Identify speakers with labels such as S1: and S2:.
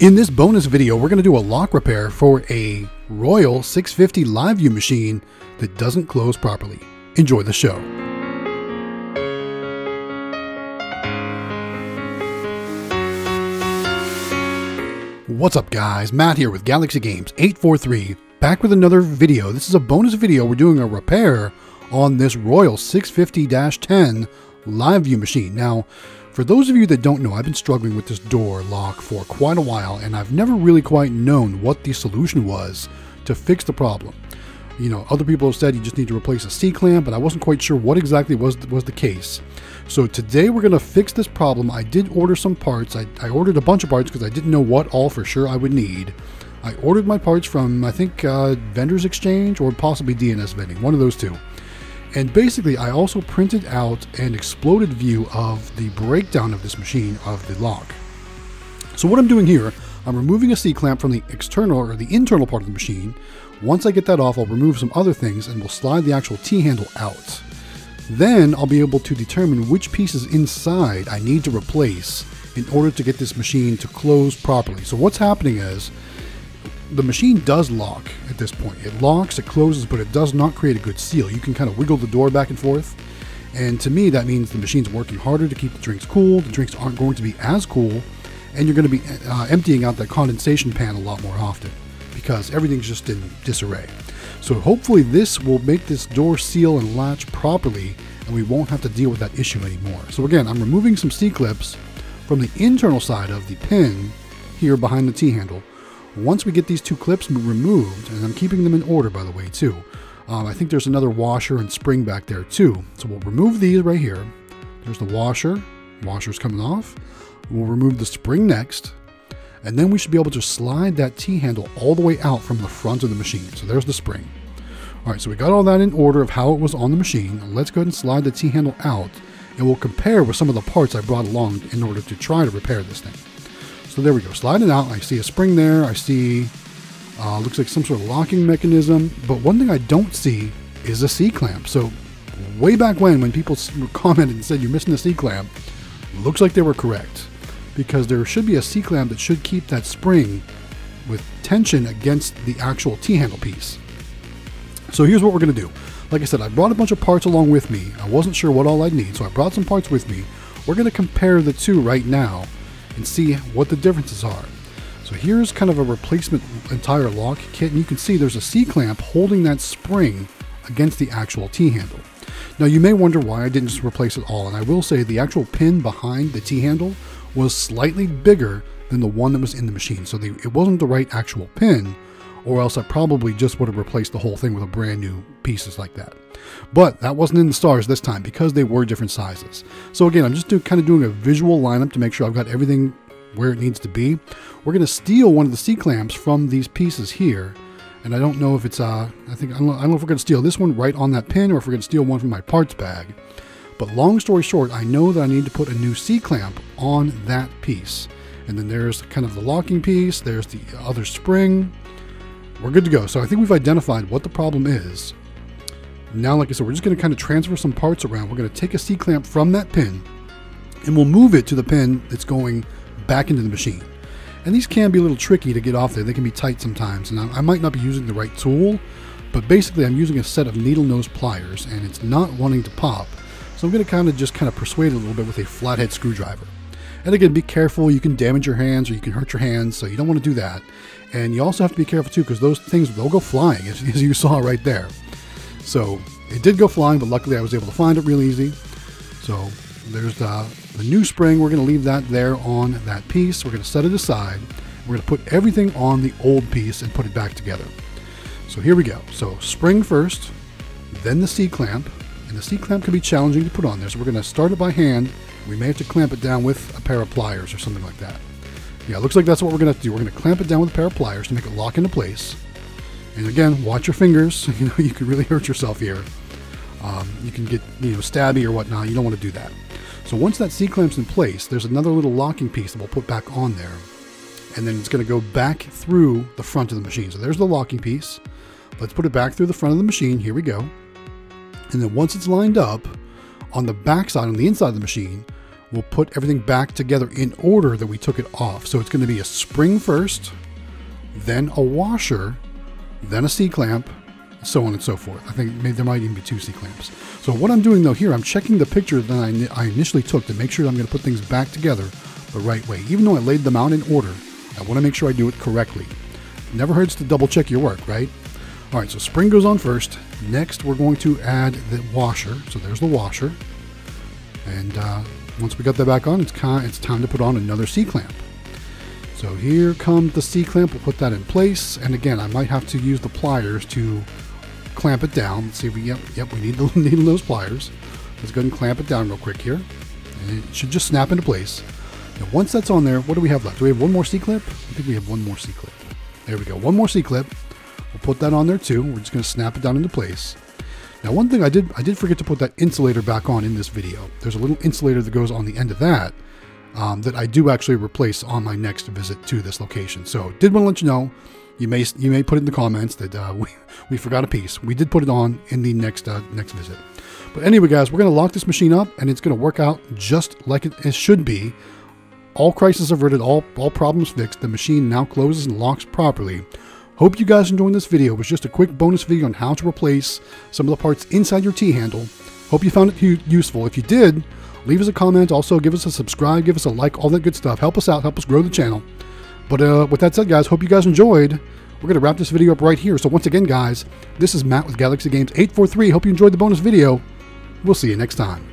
S1: In this bonus video, we're going to do a lock repair for a Royal 650 Live View machine that doesn't close properly. Enjoy the show. What's up guys, Matt here with Galaxy Games 843, back with another video. This is a bonus video, we're doing a repair on this Royal 650-10 Live View machine. Now, for those of you that don't know, I've been struggling with this door lock for quite a while, and I've never really quite known what the solution was to fix the problem. You know, other people have said you just need to replace a C-clamp, but I wasn't quite sure what exactly was, was the case. So today we're going to fix this problem. I did order some parts. I, I ordered a bunch of parts because I didn't know what all for sure I would need. I ordered my parts from, I think, uh, Vendors Exchange or possibly DNS Vending, one of those two. And basically, I also printed out an exploded view of the breakdown of this machine of the lock. So what I'm doing here, I'm removing a C-clamp from the external or the internal part of the machine. Once I get that off, I'll remove some other things and we'll slide the actual T-handle out. Then I'll be able to determine which pieces inside I need to replace in order to get this machine to close properly. So what's happening is the machine does lock at this point. It locks, it closes, but it does not create a good seal. You can kind of wiggle the door back and forth. And to me, that means the machine's working harder to keep the drinks cool. The drinks aren't going to be as cool. And you're going to be uh, emptying out that condensation pan a lot more often because everything's just in disarray. So hopefully this will make this door seal and latch properly and we won't have to deal with that issue anymore. So again, I'm removing some C-clips from the internal side of the pin here behind the T-handle once we get these two clips removed, and I'm keeping them in order by the way too, um, I think there's another washer and spring back there too. So we'll remove these right here. There's the washer, washer's coming off. We'll remove the spring next, and then we should be able to slide that T-handle all the way out from the front of the machine. So there's the spring. All right, so we got all that in order of how it was on the machine. Let's go ahead and slide the T-handle out, and we'll compare with some of the parts I brought along in order to try to repair this thing. So there we go, slide it out. I see a spring there. I see, uh, looks like some sort of locking mechanism. But one thing I don't see is a C-clamp. So way back when, when people commented and said you're missing a C-clamp, looks like they were correct. Because there should be a C-clamp that should keep that spring with tension against the actual T-handle piece. So here's what we're going to do. Like I said, I brought a bunch of parts along with me. I wasn't sure what all I'd need, so I brought some parts with me. We're going to compare the two right now and see what the differences are. So here's kind of a replacement entire lock kit, and you can see there's a C-clamp holding that spring against the actual T-handle. Now you may wonder why I didn't just replace it all, and I will say the actual pin behind the T-handle was slightly bigger than the one that was in the machine, so the, it wasn't the right actual pin, or else I probably just would have replaced the whole thing with a brand new pieces like that. But that wasn't in the stars this time because they were different sizes. So again, I'm just do, kind of doing a visual lineup to make sure I've got everything where it needs to be. We're going to steal one of the C-clamps from these pieces here. And I don't know if it's, uh, I think, I don't, know, I don't know if we're going to steal this one right on that pin or if we're going to steal one from my parts bag. But long story short, I know that I need to put a new C-clamp on that piece. And then there's kind of the locking piece, there's the other spring. We're good to go. So I think we've identified what the problem is. Now, like I said, we're just going to kind of transfer some parts around. We're going to take a C-clamp from that pin and we'll move it to the pin that's going back into the machine. And these can be a little tricky to get off there. They can be tight sometimes. And I, might not be using the right tool, but basically I'm using a set of needle nose pliers and it's not wanting to pop. So I'm going to kind of just kind of persuade it a little bit with a flathead screwdriver. And again, be careful. You can damage your hands or you can hurt your hands, so you don't want to do that. And you also have to be careful too, because those things, they'll go flying, as, as you saw right there. So it did go flying, but luckily I was able to find it real easy. So there's the, the new spring. We're going to leave that there on that piece. We're going to set it aside. We're going to put everything on the old piece and put it back together. So here we go. So spring first, then the C-clamp. And the C-clamp can be challenging to put on there. So we're going to start it by hand. We may have to clamp it down with a pair of pliers or something like that. Yeah, looks like that's what we're going to do. We're to clamp it down with a pair of pliers to make it lock into place. And again, watch your fingers. You know, you could really hurt yourself here. Um, you can get, you know, stabby or whatnot. You don't want to do that. So once that C-clamp's in place, there's another little locking piece that we'll put back on there. And then it's going to go back through the front of the machine. So there's the locking piece. Let's put it back through the front of the machine. Here we go. And then once it's lined up, on the back side, on the inside of the machine, we'll put everything back together in order that we took it off. So it's going to be a spring first, then a washer, then a C-clamp, so on and so forth. I think maybe there might even be two C-clamps. So what I'm doing though here, I'm checking the picture that I, I initially took to make sure I'm going to put things back together the right way. Even though I laid them out in order, I want to make sure I do it correctly. Never hurts to double check your work, right? All right, so spring goes on first. Next, we're going to add the washer. So there's the washer. And uh, once we got that back on, it's, kind of, it's time to put on another C-clamp. So here comes the C-clamp. We'll put that in place. And again, I might have to use the pliers to clamp it down. Let's see if we, yep, yep, we need, the, need those pliers. Let's go ahead and clamp it down real quick here. And it should just snap into place. Now, once that's on there, what do we have left? Do we have one more C-clip? I think we have one more C-clip. There we go. One more C-clip. We'll put that on there too. We're just going to snap it down into place. Now, one thing I did, I did forget to put that insulator back on in this video. There's a little insulator that goes on the end of that um, that I do actually replace on my next visit to this location. So, did want to let you know. You may you may put in the comments that uh, we we forgot a piece. We did put it on in the next uh, next visit. But anyway, guys, we're going to lock this machine up, and it's going to work out just like it, it should be. All crises averted, all all problems fixed. The machine now closes and locks properly. Hope you guys enjoyed this video. It was just a quick bonus video on how to replace some of the parts inside your T-handle. Hope you found it useful. If you did, leave us a comment. Also, give us a subscribe, give us a like, all that good stuff. Help us out, help us grow the channel. But uh, with that said, guys, hope you guys enjoyed. We're going to wrap this video up right here. So once again, guys, this is Matt with Galaxy Games 843. Hope you enjoyed the bonus video. We'll see you next time.